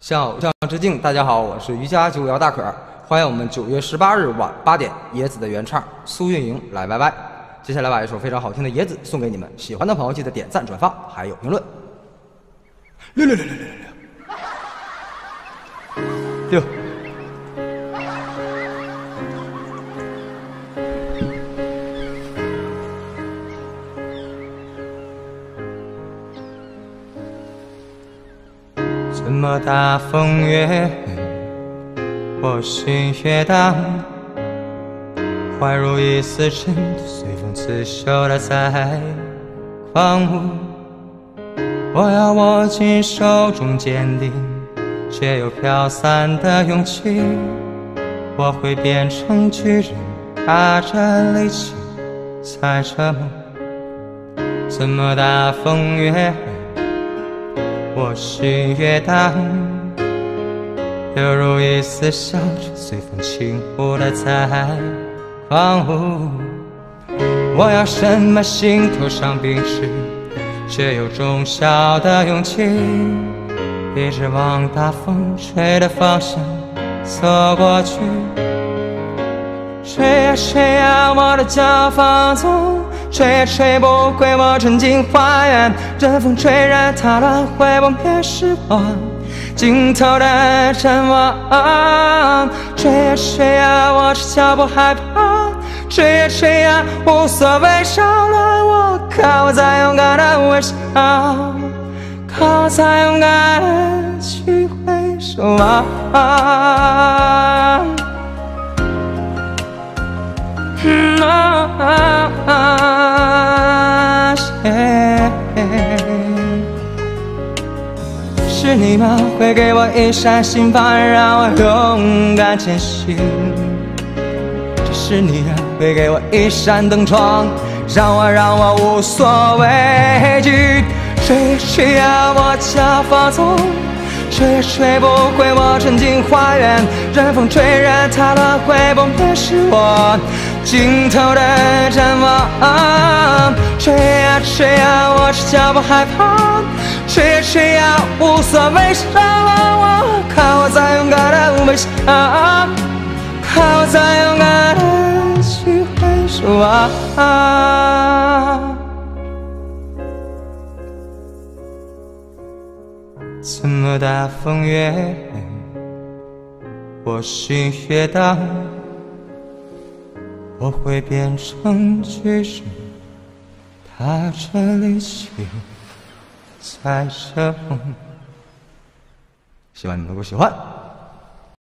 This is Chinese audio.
向偶像致敬！大家好，我是瑜伽九五幺大可，欢迎我们九月十八日晚八点野子的原唱苏运莹来 YY。接下来把一首非常好听的《野子》送给你们，喜欢的朋友记得点赞、转发，还有评论。六六六六六六六。六。怎么大风越狠我心越荡，怀如一丝尘土，随风刺绣的在狂舞。我要握紧手中坚定却又飘散的勇气，我会变成巨人，踏着力气踩着梦。怎么大风越。我心越荡，犹如一丝小尘，随风轻舞的在狂舞。我要深埋心头上冰释，却又种小的勇气，一直往大风吹的方向走过去。吹呀吹呀，我的脚放纵。吹也吹不回我纯净花园，任风吹染它了，会不灭是我尽头的展望。吹呀吹呀，我只脚不害怕。吹呀吹呀，无所谓扰乱我，靠我再勇敢的微笑，靠我再勇敢的去挥手啊。是你吗？会给我一扇心房，让我勇敢前行。这是你啊，会给我一扇灯窗，让我让我无所畏惧。吹吹呀，我脚放纵，吹也吹不回我纯净花园。任风吹任它乱，会不灭是我。尽头的展望，吹呀吹呀，我只脚不害怕，吹呀吹呀，无所谓扰乱我，看我再勇敢的微笑，看我再勇敢的去挥手啊！怎么大风越我心越荡。我会变成巨人，踏着力气，踩着梦。希望你能够喜欢。